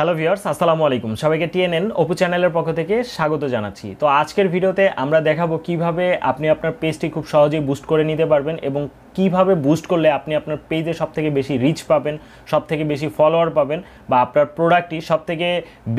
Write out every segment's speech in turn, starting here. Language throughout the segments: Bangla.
হ্যালো ভিউয়ার্স, আসসালামু আলাইকুম। সবাইকে টিএনএন অপু চ্যানেলের পক্ষ থেকে স্বাগত জানাচ্ছি। তো আজকের ভিডিওতে আমরা দেখাবো কীভাবে আপনি আপনার পেজটি খুব সহজেই বুস্ট করে নিতে পারবেন এবং কীভাবে বুস্ট করলে আপনি আপনার পেজে সব থেকে বেশি রিচ পাবেন সব থেকে বেশি ফলোয়ার পাবেন বা আপনার প্রোডাক্টটি সব থেকে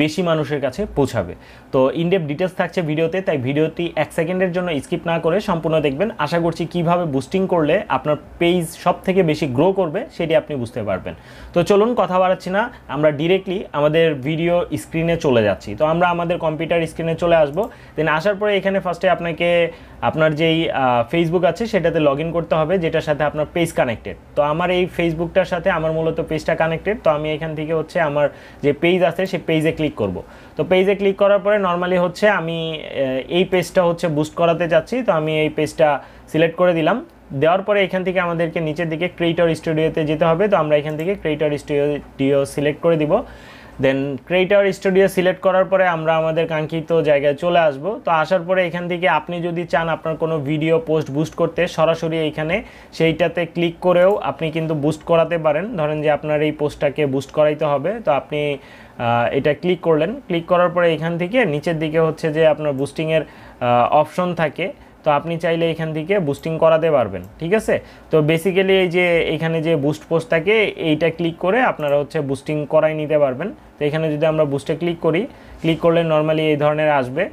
বেশি মানুষের কাছে পৌঁছাবে। তো ইনডেপ ডিটেলস থাকছে ভিডিওতে, তাই ভিডিওটি এক সেকেন্ডের জন্য স্কিপ না করে সম্পূর্ণ দেখবেন। আশা করছি কীভাবে বুস্টিং করলে আপনার পেজ সব থেকে বেশি গ্রো করবে সেটি আপনি বুঝতে পারবেন। তো চলুন কথা বাড়াচ্ছি না, আমরা ডিরেক্টলি আমাদের ভিডিও স্ক্রিনে চলে যাচ্ছি। তো আমরা আমাদের কম্পিউটার স্ক্রিনে চলে আসব দেন আসার পরে এখানে ফার্স্টে আপনাকে, আপনার যেই ফেসবুক আছে সেটাতে লগ করতে হবে যেটার সাথে আপনার পেজ কানেক্টেড তো আমার এই ফেসবুকটার সাথে আমার মূলত পেজটা কানেক্টেড তো আমি এখান থেকে হচ্ছে আমার যে পেজ আছে, সেই পেজে ক্লিক করব। তো পেজে ক্লিক করার পরে নর্মালি হচ্ছে আমি এই পেজটা হচ্ছে বুস্ট করাতে চাচ্ছি তো আমি এই পেজটা সিলেক্ট করে দিলাম। দেওয়ার পরে এখান থেকে আমাদেরকে নিচের দিকে ক্রিয়েটর স্টুডিওতে যেতে হবে। তো আমরা এখান থেকে ক্রিয়েটর স্টুডিও সিলেক্ট করে দিব। দেন ক্রিয়েটর স্টুডিও সিলেক্ট করার পরে আমরা আমাদের কাঙ্ক্ষিত জায়গায় চলে আসব। তো আসার পরে এখান থেকে আপনি যদি চান আপনার কোনো ভিডিও পোস্ট বুস্ট করতে, সরাসরি এইখানে সেইটাতে ক্লিক করেও আপনি কিন্তু বুস্ট করাতে পারেন। ধরেন যে আপনার এই পোস্টটাকে বুস্ট করাইতে হবে, তো আপনি এটা ক্লিক করলেন। ক্লিক করার পরে এখান থেকে নিচের দিকে হচ্ছে যে আপনার বুস্টিংয়ের অপশন থাকে। তো আপনি চাইলে এখান থেকে বুস্টিং করাতে পারবেন, ঠিক আছে? তো বেসিক্যালি এই যে এখানে যে বুস্ট পোস্ট থাকে, এইটা ক্লিক করে আপনারা হচ্ছে বুস্টিং করাই নিতে পারবেন। তো এখানে যদি আমরা বুস্টে ক্লিক করি ক্লিক করলে নর্মালি এই ধরনের আসবে।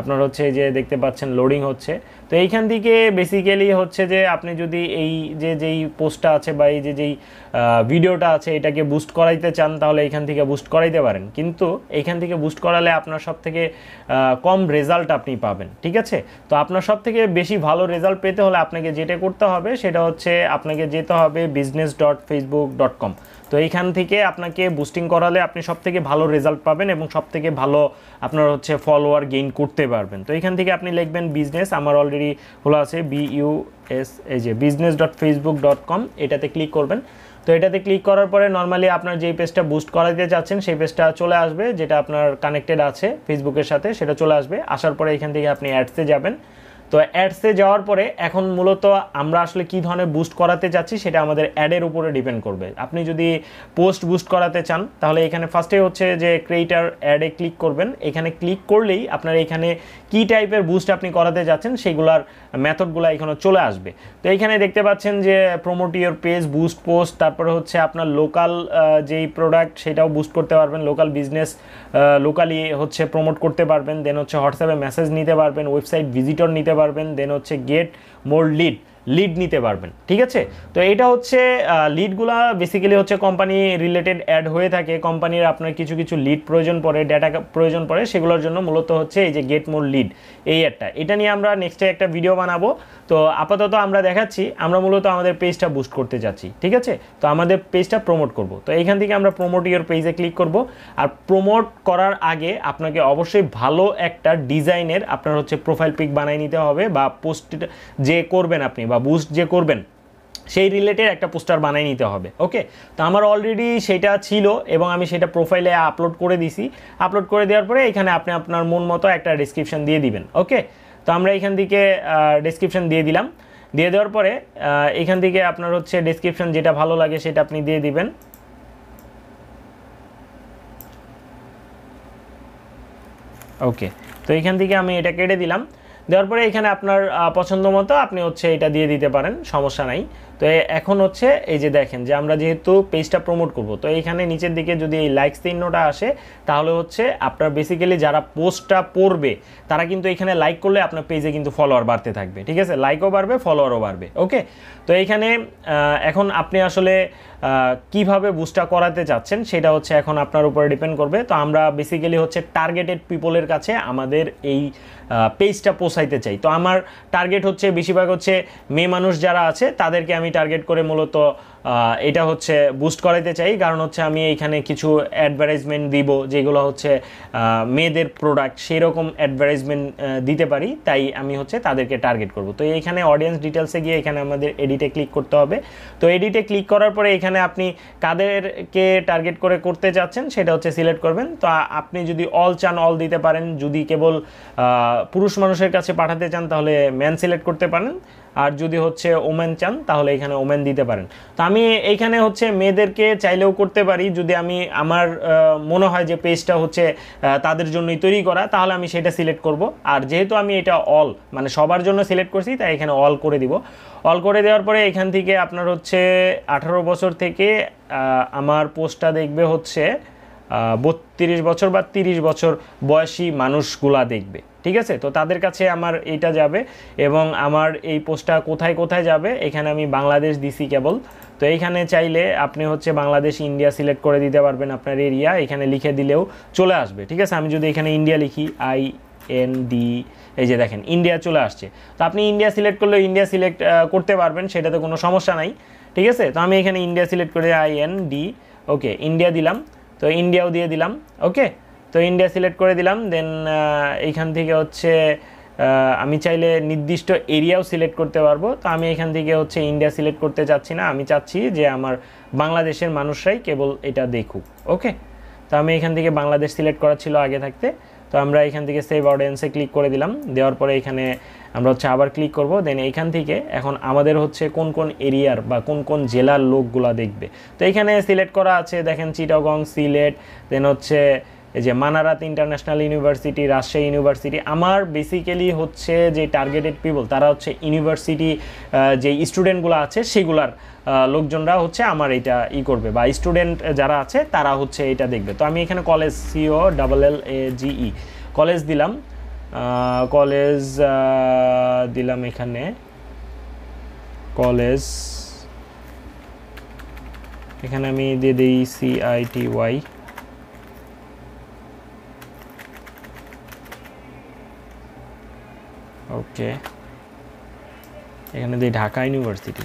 আপনার হচ্ছে যে দেখতে পাচ্ছেন লোডিং হচ্ছে। তো এইখান থেকে বেসিক্যালি হচ্ছে যে আপনি যদি এই যে যেই পোস্টটা আছে বা এই যে যেই ভিডিওটা আছে এটাকে বুস্ট করাইতে চান, তাহলে এইখান থেকে বুস্ট করাইতে পারেন। কিন্তু এইখান থেকে বুস্ট করালে আপনার সব থেকে কম রেজাল্ট আপনি পাবেন, ঠিক আছে? তো আপনার সব থেকে বেশি ভালো রেজাল্ট পেতে হলে আপনাকে যেটা করতে হবে সেটা হচ্ছে আপনাকে যেতে হবে business dot Facebook dot com তো এইখান থেকে আপনাকে বুস্টিং করালে আপনি সব থেকে ভালো রেজাল্ট পাবেন এবং সব থেকে ভালো আপনার হচ্ছে ফলোয়ার গেইন করতে পারবেন। তো এখান থেকে আপনি লিখবেন বিজনেস আমার অলরেডি খোলা আছে বিইউ এস এই যে business dot Facebook dot com এটাতে ক্লিক করবেন। তো এটাতে ক্লিক করার পরে নর্মালি আপনার যেই পেজটা বুস্ট করাতে চাচ্ছেন, সেই পেজটা চলে আসবে, যেটা আপনার কানেক্টেড আছে ফেসবুকের সাথে, সেটা চলে আসবে। আসার পরে এখান থেকে আপনি অ্যাডসে যাবেন। তো অ্যাডসে যাওয়ার পরে এখন মূলত আমরা আসলে কি ধরনের বুস্ট করাতে চাচ্ছি সেটা আমাদের অ্যাডের উপরে ডিপেন্ড করবে। আপনি যদি পোস্ট বুস্ট করাতে চান, তাহলে এখানে ফার্স্টে হচ্ছে যে ক্রিয়েটার অ্যাডে ক্লিক করবেন। এখানে ক্লিক করলেই আপনার এখানে কি টাইপের বুস্ট আপনি করাতে যাচ্ছেন সেগুলার মেথডগুলো এখানে চলে আসবে। তো এখানে দেখতে পাচ্ছেন যে প্রমোট পেজ বুস্ট পোস্ট তারপরে হচ্ছে আপনার লোকাল যেই প্রোডাক্ট সেটাও বুস্ট করতে পারবেন। লোকাল বিজনেস লোকালি হচ্ছে প্রমোট করতে পারবেন। দেন হচ্ছে হোয়াটসঅ্যাপে মেসেজ নিতে পারবেন ওয়েবসাইট ভিজিটর নিতে পারবেন দেন হচ্ছে গেট মোর লিড লিড নিতে পারবেন, ঠিক আছে? তো এটা হচ্ছে লিডগুলা বেসিক্যালি হচ্ছে কোম্পানি রিলেটেড অ্যাড হয়ে থাকে। কোম্পানির আপনার কিছু কিছু লিড প্রয়োজন পড়ে ডেটা প্রয়োজন পড়ে, সেগুলোর জন্য মূলত হচ্ছে এই যে গেট মোর লিড এই অ্যাডটা এটা নিয়ে আমরা নেক্সটে একটা ভিডিও বানাবো। তো আপাতত আমরা দেখাচ্ছি, আমরা মূলত আমাদের পেজটা বুস্ট করতে যাচ্ছি, ঠিক আছে? তো আমাদের পেজটা প্রমোট করব। তো এইখান থেকে আমরা প্রমোট ইয়োর পেজে ক্লিক করব। আর প্রমোট করার আগে আপনাকে অবশ্যই ভালো একটা ডিজাইনের আপনার হচ্ছে প্রোফাইল পিক বানিয়ে নিতে হবে বা পোস্ট যে করবেন আপনি বা বুস্ট যে করবেন, সেই রিলেটেড একটা পোস্টার বানিয়ে নিতে হবে ওকে তো আমার অলরেডি সেটা ছিল এবং আমি সেটা প্রোফাইলে আপলোড করে দিছি। আপলোড করে দেওয়ার পরে এখানে আপনি আপনার মন মতো একটা ডিসক্রিপশান দিয়ে দিবেন ওকে তো আমরা এখান থেকে ডিসক্রিপশান দিয়ে দিলাম। দিয়ে দেওয়ার পরে এখান থেকে আপনার হচ্ছে ডিসক্রিপশান যেটা ভালো লাগে সেটা আপনি দিয়ে দিবেন। ওকে তো এখান থেকে আমি এটা কেটে দিলাম। দেওয়ার পরে এখানে আপনার পছন্দ মতো আপনি হচ্ছে এটা দিয়ে দিতে পারেন সমস্যা নাই। তো এখন হচ্ছে এই যে দেখেন যে আমরা যেহেতু পেজটা প্রমোট করব, তো এইখানে নিচের দিকে যদি এই লাইক চিহ্নটা আসে, তাহলে হচ্ছে আপনার বেসিক্যালি যারা পোস্টটা পড়বে, তারা কিন্তু এখানে লাইক করলে আপনার পেজে কিন্তু ফলোয়ার বাড়তে থাকবে, ঠিক আছে? লাইকও বাড়বে ফলোয়ারও বাড়বে ওকে তো এইখানে এখন আপনি আসলে কীভাবে বুস্টটা করাতে চাচ্ছেন, সেটা হচ্ছে এখন আপনার উপরে ডিপেন্ড করবে। তো আমরা বেসিক্যালি হচ্ছে টার্গেটেড পিপলের কাছে আমাদের এই পেজটা পোষাইতে চাই। তো আমার টার্গেট হচ্ছে, বেশিরভাগ হচ্ছে মেয়ে মানুষ যারা আছে, তাদেরকে আমি টার্গেট করে মূলত এটা হচ্ছে বুস্ট করাইতে চাই। কারণ হচ্ছে আমি এইখানে কিছু অ্যাডভার্টাইজমেন্ট দিব যেগুলো হচ্ছে মেয়েদের প্রোডাক্ট সেই রকম অ্যাডভার্টাইজমেন্ট দিতে পারি। তাই আমি হচ্ছে তাদেরকে টার্গেট করব। তো এইখানে অডিয়েন্স ডিটেলসে গিয়ে এখানে আমাদের এডিটে ক্লিক করতে হবে। তো এডিটে ক্লিক করার পরে এখানে আপনি কাদেরকে টার্গেট করে করতে চাচ্ছেন সেটা হচ্ছে সিলেক্ট করবেন। তো আপনি যদি অল চান অল দিতে পারেন। যদি কেবল পুরুষ মানুষের কাছে পাঠাতে চান, তাহলে ম্যান সিলেক্ট করতে পারেন। আর যদি হচ্ছে ওমেন চান, তাহলে এখানে ওমেন দিতে পারেন। তো আমি এইখানে হচ্ছে মেয়েদেরকে চাইলেও করতে পারি, যদি আমি আমার মনে হয় যে পেজটা হচ্ছে তাদের জন্যই তৈরি করা, তাহলে আমি সেটা সিলেক্ট করব। আর যেহেতু আমি এটা অল মানে সবার জন্য সিলেক্ট করছি, তাই এখানে অল করে দিব। অল করে দেওয়ার পরে এখান থেকে আপনার হচ্ছে আঠারো বছর থেকে আমার পোস্টটা দেখবে হচ্ছে বত্রিশ বছর বা তিরিশ বছর বয়সী মানুষগুলা দেখবে। ঠিক আছে? তো তাদের কাছে আমার এইটা যাবে এবং আমার এই পোস্টটা কোথায় কোথায় যাবে, এখানে আমি বাংলাদেশ দিছি কেবল। তো এইখানে চাইলে আপনি হচ্ছে বাংলাদেশ, ইন্ডিয়া সিলেক্ট করে দিতে পারবেন আপনার এরিয়া। এখানে লিখে দিলেও চলে আসবে। ঠিক আছে? আমি যদি এখানে ইন্ডিয়া লিখি, আই এন ডি, এই যে দেখেন, ইন্ডিয়া চলে আসছে। তো আপনি ইন্ডিয়া সিলেক্ট করলে ইন্ডিয়া সিলেক্ট করতে পারবেন, সেটাতে কোনো সমস্যা নাই। ঠিক আছে? তো আমি এখানে ইন্ডিয়া সিলেক্ট করে I N D, okay, India দিলাম। তো ইন্ডিয়াও দিয়ে দিলাম, ওকে? তো ইন্ডিয়া সিলেক্ট করে দিলাম দেন এইখান থেকে হচ্ছে আমি চাইলে নির্দিষ্ট এরিয়াও সিলেক্ট করতে পারব। তো আমি এখান থেকে হচ্ছে ইন্ডিয়া সিলেক্ট করতে চাচ্ছি না, আমি চাচ্ছি যে আমার বাংলাদেশের মানুষরাই কেবল এটা দেখুক, ওকে? তো আমি এখান থেকে বাংলাদেশ সিলেক্ট করা ছিল আগে থাকতে। তো আমরা এখান থেকে সেভ অডিয়েন্সে ক্লিক করে দিলাম। দেওয়ার পরে এখানে আমরা হচ্ছে আবার ক্লিক করব। দেন এইখান থেকে এখন আমাদের হচ্ছে কোন কোন এরিয়ার বা কোন কোন জেলার লোকগুলা দেখবে। তো এখানে সিলেক্ট করা আছে, দেখেন চিটাগং সিলেট দেন হচ্ছে এই যে Manarat international university Rajshahi university আমার বেসিক্যালি হচ্ছে যে টার্গেটেড পিপল তারা হচ্ছে ইউনিভার্সিটি যে স্টুডেন্টগুলো আছে, সেগুলার লোকজনরা হচ্ছে আমার এটা ই করবে বা স্টুডেন্ট যারা আছে, তারা হচ্ছে এটা দেখবে। তো আমি এখানে college C O double L A G E college দিলাম। কলেজ দিলাম এখানে। কলেজ এখানে আমি দিয়ে দিই সিআইটি ওয়াই ওকে এখানে দিই ঢাকা ইউনিভার্সিটি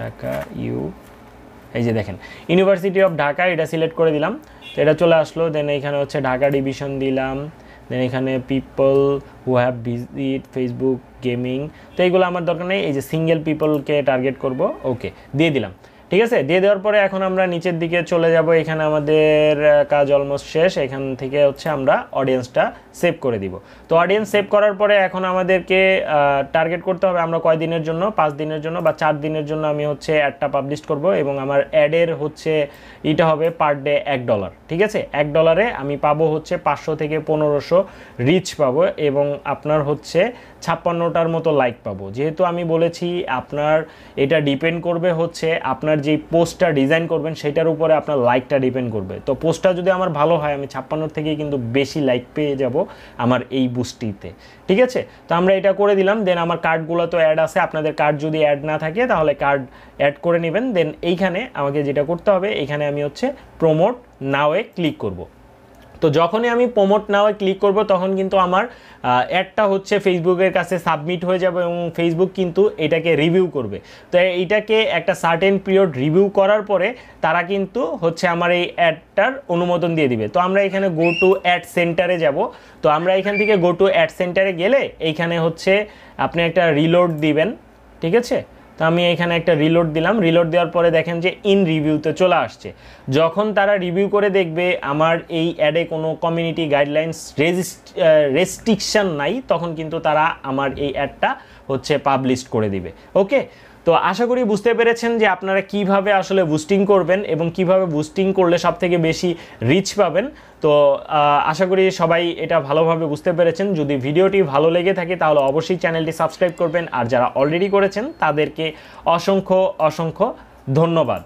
ঢাকা ইউ, এই যে দেখেন ইউনিভার্সিটি অফ ঢাকা এটা সিলেক্ট করে দিলাম। তো এটা চলে আসলো দেন এখানে হচ্ছে ঢাকা ডিভিশন দিলাম। দেন এখানে people who have visit Facebook gaming তো এইগুলো আমার দরকার নেই। এই যে সিঙ্গেল পিপলকে টার্গেট করব ওকে দিয়ে দিলাম। ঠিক আছে? দিয়ে দেওয়ার পরে এখন আমরা নিচের দিকে চলে যাব। এখানে আমাদের কাজ অলমোস্ট শেষ। এখান থেকে হচ্ছে আমরা অডিয়েন্সটা সেভ করে দিব। তো অডিয়েন্স সেভ করার পরে এখন আমাদেরকে টার্গেট করতে হবে আমরা কয় দিনের জন্য? পাঁচ দিনের জন্য বা চার দিনের জন্য আমি হচ্ছে অ্যাডটা পাবলিশ করব এবং আমার অ্যাডের হচ্ছে এটা হবে পার ডে এক ডলার ঠিক আছে? এক ডলারে আমি পাবো হচ্ছে পাঁচশো থেকে পনেরোশো রিচ পাবো এবং আপনার হচ্ছে ছাপ্পান্নটার মতো লাইক পাবো। যেহেতু আমি বলেছি আপনার এটা ডিপেন্ড করবে হচ্ছে আপনার যেই পোস্টটা ডিজাইন করবেন, সেটার উপরে আপনার লাইকটা ডিপেন্ড করবে। তো পোস্টটা যদি আমার ভালো হয়, আমি ছাপ্পান্নর থেকে কিন্তু বেশি লাইক পেয়ে যাব আমার এই বুস্টিতে। ঠিক আছে? তো আমরা এটা করে দিলাম, দেন আমার কার্ডগুলো তো অ্যাড আছে। আপনাদের কার্ড যদি অ্যাড না থাকে, তাহলে কার্ড অ্যাড করে নেবেন। দেন এইখানে আমাকে যেটা করতে হবে, এখানে আমি হচ্ছে প্রমোট নাওয়ে ক্লিক করব। তো যখনই আমি প্রমোট নাওয়ে ক্লিক করব, তখন কিন্তু আমার অ্যাডটা হচ্ছে ফেসবুকের কাছে সাবমিট হয়ে যাবে এবং ফেসবুক কিন্তু এটাকে রিভিউ করবে। তো এইটাকে একটা সার্টেন পিরিয়ড রিভিউ করার পরে তারা কিন্তু হচ্ছে আমার এই অ্যাডটার অনুমোদন দিয়ে দিবে। তো আমরা এখানে গো টু অ্যাড সেন্টারে যাব। তো আমরা এখান থেকে গো টু অ্যাড সেন্টারে গেলে এইখানে হচ্ছে আপনি একটা রিলোড দিবেন, ঠিক আছে? তো আমি এখানে একটা রিলোড দিলাম। রিলোড দেওয়ার পরে দেখেন যে ইন রিভিউতে চলে আসছে। যখন তারা রিভিউ করে দেখবে আমার এই অ্যাডে কোনো কমিউনিটি গাইডলাইন্স রেস্ট্রিকশান নাই, তখন কিন্তু তারা আমার এই অ্যাডটা হচ্ছে পাবলিশ করে দিবে। ওকে তো আশা করি বুঝতে পেরেছেন যে আপনারা কীভাবে আসলে বুস্টিং করবেন এবং কীভাবে বুস্টিং করলে সব থেকে বেশি রিচ পাবেন। তো আশা করি সবাই এটা ভালোভাবে বুঝতে পেরেছেন। যদি ভিডিওটি ভালো লেগে থাকে তাহলে অবশ্যই চ্যানেলটি সাবস্ক্রাইব করবেন। আর যারা অলরেডি করেছেন তাদেরকে অসংখ্য অসংখ্য ধন্যবাদ।